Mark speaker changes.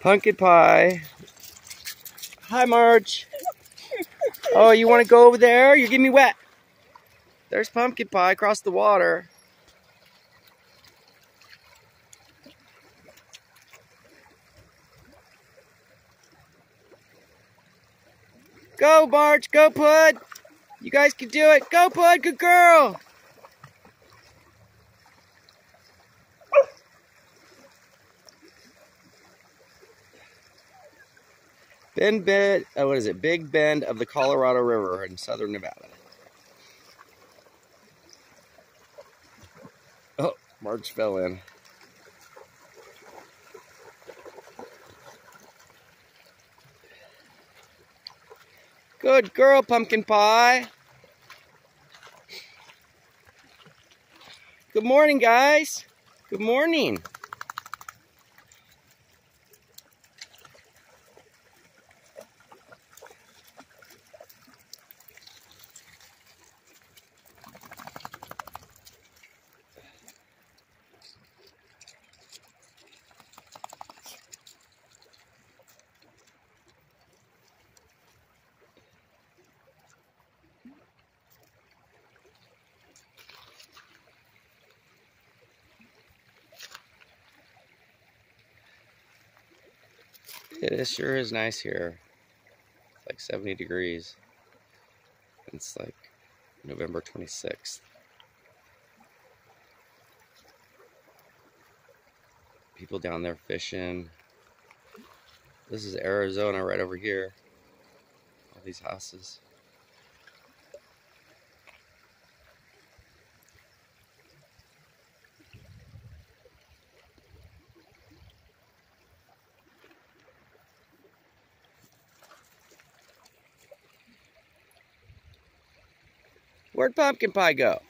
Speaker 1: Pumpkin pie. Hi, Marge. Oh, you want to go over there? You're getting me wet. There's pumpkin pie across the water. Go, Marge. Go, Pud. You guys can do it. Go, Pud. Good girl. Bend Bend, oh, uh, what is it? Big Bend of the Colorado River in southern Nevada. Oh, Marge fell in. Good girl, pumpkin pie. Good morning, guys. Good morning. It sure is nice here. It's like 70 degrees. It's like November 26th. People down there fishing. This is Arizona right over here. All these houses. Where'd pumpkin pie go?